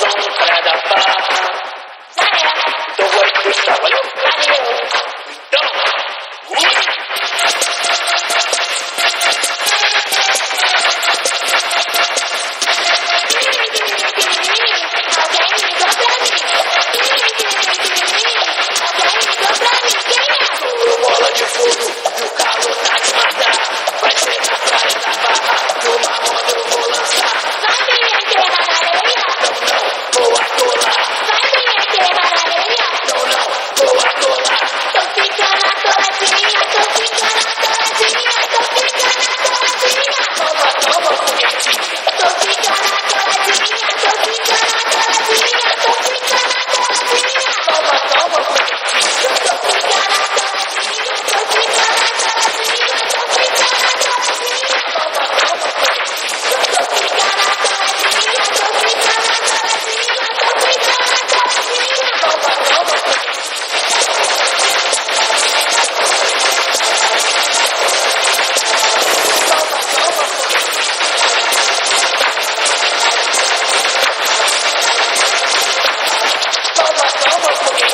Don't worry, we shall. Don't worry. ¡Gracias!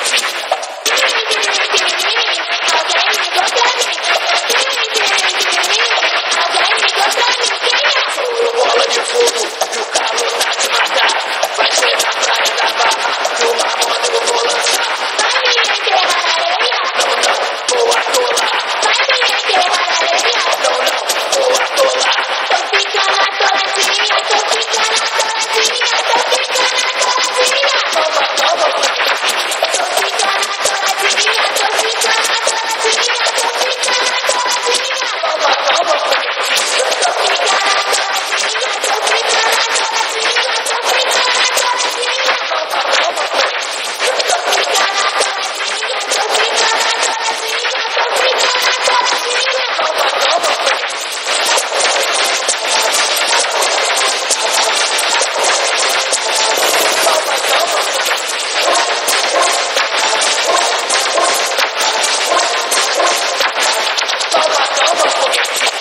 Okay, okay. todas, todos, porque